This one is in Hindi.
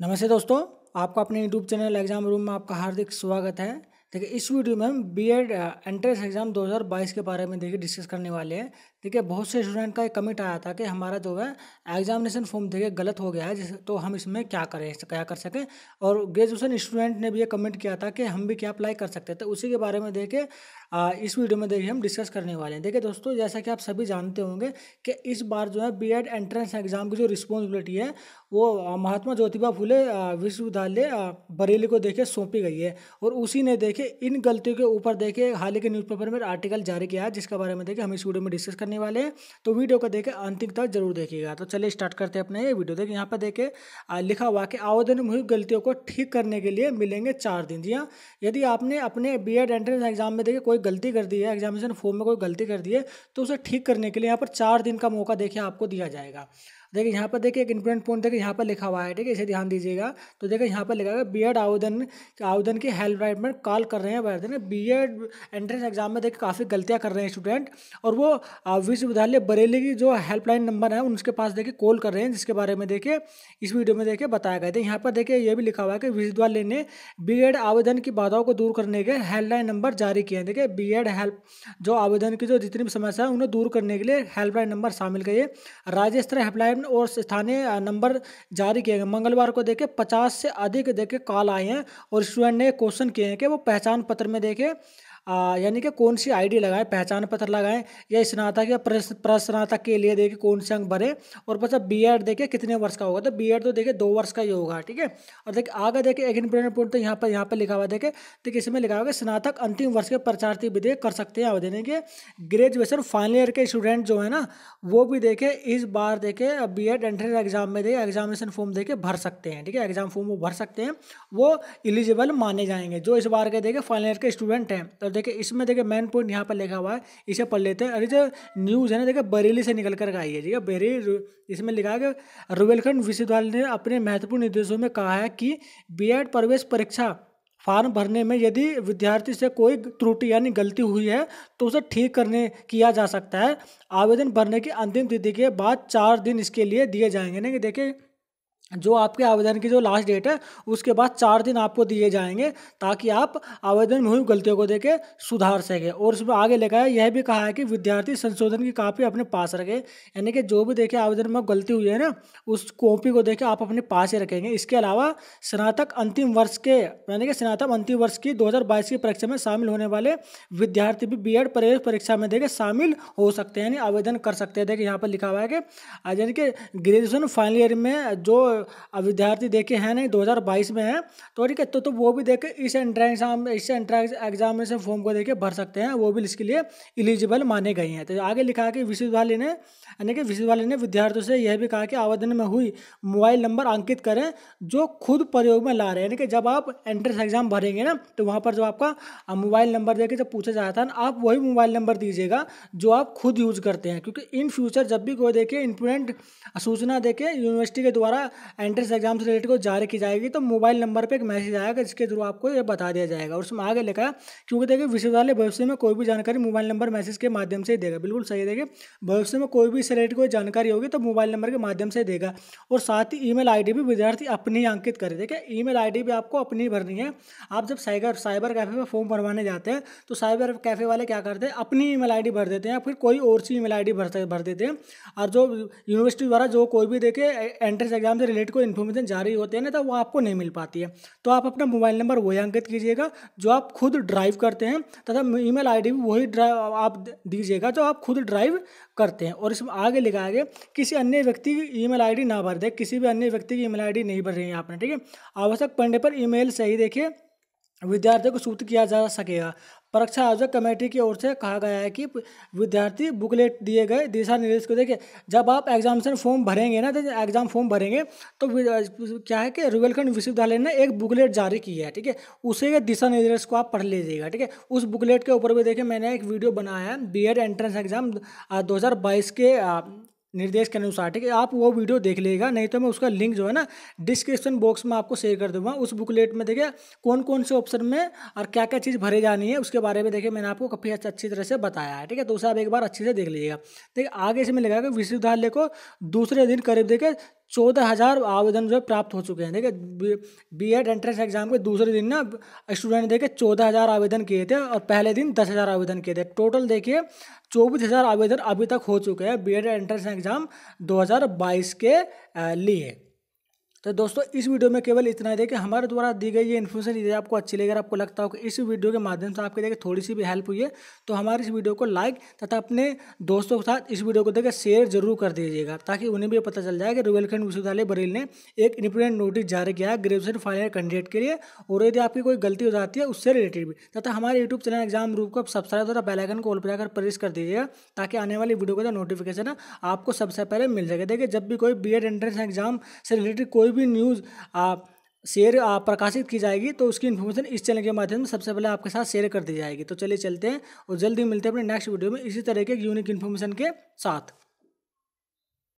नमस्ते दोस्तों, आपका अपने यूट्यूब चैनल एग्ज़ाम रूम में आपका हार्दिक स्वागत है। देखिए, इस वीडियो में हम बी एड एंट्रेंस एग्ज़ाम 2022 के बारे में देखिए डिस्कस करने वाले हैं। देखिए, बहुत से स्टूडेंट का एक कमेंट आया था कि हमारा जो है एग्जामिनेशन फॉर्म देखिए, गलत हो गया है, जिस तो हम इसमें क्या करें क्या कर सकें? और ग्रेजुएशन स्टूडेंट ने भी ये कमेंट किया था कि हम भी क्या अप्लाई कर सकते हैं। तो उसी के बारे में इस वीडियो में देखिए हम डिस्कस करने वाले हैं। देखिए दोस्तों, जैसा कि आप सभी जानते होंगे कि इस बार जो है बी एंट्रेंस एग्ज़ाम की जो रिस्पॉन्सिबिलिटी है, वो महात्मा ज्योतिबा फुले विश्वविद्यालय बरेली को देखे सौंपी गई है और उसी ने देखे इन गलतियों के ऊपर देखे हाल ही के न्यूज़पेपर में आर्टिकल जारी किया है, जिसके बारे में देखे हम इस वीडियो में डिस्कस करने वाले हैं। तो वीडियो को देखे अंतिम तक ज़रूर देखिएगा। तो चलिए स्टार्ट करते हैं अपने ये वीडियो। देखिए यहाँ पर देखे लिखा हुआ कि आवेदन में हुई गलतियों को ठीक करने के लिए मिलेंगे चार दिन। जी हाँ यदि आपने अपने बी एंट्रेंस एग्ज़ाम में देखे कोई गलती कर दी है एग्जामिनेशन फॉर्म में कोई गलती कर दी है तो उसे ठीक करने के लिए यहाँ पर चार दिन का मौका देखिए आपको दिया जाएगा। देखिए यहाँ पर देखिए एक इंपॉर्टेंट पॉइंट देखिए यहाँ पर लिखा हुआ है, ठीक है, इसे ध्यान दीजिएगा। तो देखिए यहाँ पर लिखा है बी एड आवेदन आवेदन की हेल्पलाइन में कॉल कर रहे हैं हैं बी एड एंट्रेंस एग्ज़ाम में देखिए काफ़ी गलतियाँ कर रहे हैं स्टूडेंट और वो विश्वविद्यालय बरेली की जो हेल्पलाइन नंबर है, उनके पास देखिए कॉल कर रहे हैं, जिसके बारे में देखिए, इस वीडियो में देखिए बताया गया। था यहाँ पर देखिए ये भी लिखा हुआ है कि विश्वविद्यालय ने बी एड आवेदन की बाधाओं को दूर करने के हेल्पलाइन नंबर जारी किए हैं। देखिए बी एड हेल्प जो आवेदन की जो जितनी भी समस्या है, उन्हें दूर करने के लिए हेल्पलाइन नंबर शामिल किए। राज्य स्तरीय हेल्पलाइन और स्थानीय नंबर जारी किए गए। मंगलवार को देखे पचास से अधिक देखे कॉल आए हैं और स्टूडेंट ने क्वेश्चन किए हैं कि वो पहचान पत्र में देखे यानी कि कौन सी आईडी लगाएँ, पहचान पत्र लगाएँ, या स्नातक या प्रस्नातक के लिए देखिए कौन से अंक भरे, और बच्चा बी एड देखिए कितने वर्ष का होगा। तो बी एड तो देखिए दो वर्ष का ही होगा, ठीक है? और देखिए आगे देखिए एक इंपोर्टेंट पॉइंट तो यहाँ पर यहाँ पर लिखा हुआ देखे देखिए इसमें लिखा हुआ कि स्नातक अंतिम वर्ष के प्रचार्थी भी कर सकते हैं आवेदन। के ग्रेजुएशन फाइनल ईयर के स्टूडेंट जो है ना, वो भी देखे इस बार देखे बी एड एंट्रेंस एग्ज़ाम में देखे एग्जामिनेशन फॉर्म देखे भर सकते हैं, ठीक है? एग्ज़ाम फॉर्म वो भर सकते हैं, वो इलिजिबल माने जाएँगे। जो इस बार के देखे फाइनल ईयर के स्टूडेंट हैं तो देखिए, इसमें देखिए मेन पॉइंट यहाँ पर लिखा हुआ है, इसे पढ़ लेते हैं। अरे जो न्यूज़ है ना, देखिए बरेली से निकल कर आई है, ठीक है? बरेली इसमें लिखा है कि रुबेलखंड विश्वविद्यालय ने अपने महत्वपूर्ण निर्देशों में कहा है कि बी प्रवेश परीक्षा फॉर्म भरने में यदि विद्यार्थी से कोई त्रुटि यानी गलती हुई है तो उसे ठीक करने किया जा सकता है। आवेदन भरने की अंतिम तिथि के बाद चार दिन इसके लिए दिए जाएँगे ना कि देखिए जो आपके आवेदन की जो लास्ट डेट है, उसके बाद चार दिन आपको दिए जाएँगे ताकि आप आवेदन में हुई गलतियों को देके सुधार सकें। और उसमें आगे लिखा है, यह भी कहा है कि विद्यार्थी संशोधन की कापी अपने पास रखें। यानी कि जो भी देखे आवेदन में गलती हुई है ना, उस कॉपी को देखे आप अपने पास ही रखेंगे। इसके अलावा स्नातक अंतिम वर्ष के, यानी कि स्नातक अंतिम वर्ष की दो हज़ार बाईस की परीक्षा में शामिल होने वाले विद्यार्थी भी बी प्रवेश परीक्षा में देखे शामिल हो सकते हैं, यानी आवेदन कर सकते हैं। देखिए यहाँ पर लिखा हुआ है कि, यानी कि ग्रेजुएशन फाइनल ईयर में जो विद्यार्थी देखे हैं नहीं 2022 में है तो ठीक है तो तो वो भी देखे इस एंट्रेंस एग्ज़ाम इस एंट्रेंस एग्जामिनेशन फॉर्म को देखे भर सकते हैं, वो भी इसके लिए इलिजिबल माने गए हैं। तो आगे लिखा कि विश्वविद्यालय ने, यानी कि विश्वविद्यालय ने विद्यार्थियों से यह भी कहा कि आवेदन में हुई मोबाइल नंबर अंकित करें, जो खुद प्रयोग में ला रहे हैं। यानी कि जब आप एंट्रेंस एग्ज़ाम भरेंगे ना तो वहाँ पर जो आपका मोबाइल नंबर देके जब पूछा जाता है आप वही मोबाइल नंबर दीजिएगा, जो आप खुद यूज़ करते हैं। क्योंकि इन फ्यूचर जब भी कोई देखे इंपोर्टेंट सूचना देके यूनिवर्सिटी के द्वारा एंट्रेंस एग्ज़ाम से रिलेटेड को जारी की जाएगी तो मोबाइल नंबर पर एक मैसेज आएगा जिसके थ्रू आपको ये बता दिया जाएगा। और उसमें आगे लिखा क्योंकि देखिए विश्वविद्यालय भविष्य में कोई भी जानकारी मोबाइल नंबर मैसेज के माध्यम से ही देगा। बिल्कुल सही देखिए भविष्य में कोई भी से रिलेटेड कोई जानकारी होगी तो मोबाइल नंबर के माध्यम से देगा। और साथ ही ईमेल आईडी भी विद्यार्थी अपनी अंकित करे। देखिए ईमेल आईडी भी आपको अपनी भरनी है। आप जब साइबर साइबर कैफ़े में फॉर्म भरवाने जाते हैं तो साइबर कैफ़े वाले क्या करते हैं, अपनी ईमेल आईडी भर देते हैं या फिर कोई और सी ईमेल आईडी भर भर देते हैं। और जो यूनिवर्सिटी द्वारा जो कोई भी देखे एंट्रेंस एग्ज़ाम से रिलेटेड कोई इन्फॉर्मेशन जारी होते हैं ना तो वो आपको नहीं मिल पाती है। तो आप अपना मोबाइल नंबर वही अंकित कीजिएगा, जो आप खुद ड्राइव करते हैं, तथा ईमेल आईडी भी वही आप दीजिएगा, जो आप खुद ड्राइव करते हैं। और इसमें आगे लिखा है किसी अन्य व्यक्ति की ईमेल आईडी ना भर दे, किसी भी अन्य व्यक्ति की ईमेल आईडी नहीं भर रही है आपने ठीक है? आवश्यक पड़ने पर ईमेल सही देखिए विद्यार्थियों को सूचित किया जा सकेगा। परीक्षा आयोजक कमेटी की ओर से कहा गया है कि विद्यार्थी बुकलेट दिए गए दिशा निर्देश को देखिए जब आप एग्जामिनेशन फॉर्म भरेंगे ना तो एग्ज़ाम फॉर्म भरेंगे तो क्या है कि रुबेलखंड विश्वविद्यालय ने एक बुकलेट जारी की है, ठीक है? उसे के दिशा निर्देश को आप पढ़ लीजिएगा, ठीक है? उस बुकलेट के ऊपर भी देखिए मैंने एक वीडियो बनाया है बी एंट्रेंस एग्ज़ाम दो हज़ार बाईस के निर्देश के अनुसार, ठीक है? आप वो वीडियो देख लेगा, नहीं तो मैं उसका लिंक जो है ना, डिस्क्रिप्शन बॉक्स में आपको शेयर कर दूँगा। उस बुकलेट में देखिए कौन कौन से ऑप्शन में और क्या क्या चीज़ भरे जानी है, उसके बारे में देखिए, मैंने आपको काफ़ी अच्छी तरह से बताया है, ठीक है? तो उसे आप एक बार अच्छे से देख लीजिएगा। देखिए आगे से मैं कि विश्वविद्यालय को दूसरे दिन करीब देखिए चौदह हज़ार आवेदन जो है प्राप्त हो चुके हैं। देखिए, बी एड एंट्रेंस एग्ज़ाम के दूसरे दिन ना स्टूडेंट देखे चौदह हज़ार आवेदन किए थे और पहले दिन दस हज़ार आवेदन किए थे। टोटल देखिए चौबीस हज़ार आवेदन अभी तक हो चुके हैं बी एड एंट्रेंस एग्ज़ाम दो हज़ार बाईस के लिए। तो दोस्तों, इस वीडियो में केवल इतना ही देखिए हमारे द्वारा दी गई ये इन्फॉर्मेशन यदि आपको अच्छी लगे। आपको लगता हो कि इस वीडियो के माध्यम से आपके देखिए थोड़ी सी भी हेल्प हुई है तो हमारे इस वीडियो को लाइक तथा अपने दोस्तों के साथ इस वीडियो को देखिए शेयर ज़रूर कर दीजिएगा, ताकि उन्हें भी पता चल जाए कि रुबेलखंड विश्वविद्यालय बरेल ने एक इंडिपेंडेंट नोटिस जारी किया है ग्रेजुएशन फाइनल कैंडिडेट के लिए। और यदि आपकी कोई गलती हो जाती है, उससे रिलेटेड भी, तथा हमारे यूट्यूब चैनल एग्ज़ाम रूप को सब्सक्राइब तथा बेलाइकन को ऑल पर जाकर प्रेस कर दीजिएगा, ताकि आने वाली वीडियो का नोटिफिकेशन आपको सबसे पहले मिल जाएगा। देखिए, जब भी कोई बी एंट्रेंस एग्ज़ाम से रिलेटेड कोई भी न्यूज़ आप शेयर प्रकाशित की जाएगी तो उसकी इन्फॉर्मेशन इस चैनल के माध्यम से सबसे पहले आपके साथ शेयर कर दी जाएगी। तो चलिए चलते हैं और जल्दी मिलते हैं अपने नेक्स्ट वीडियो में इसी तरह के यूनिक इन्फॉर्मेशन के साथ।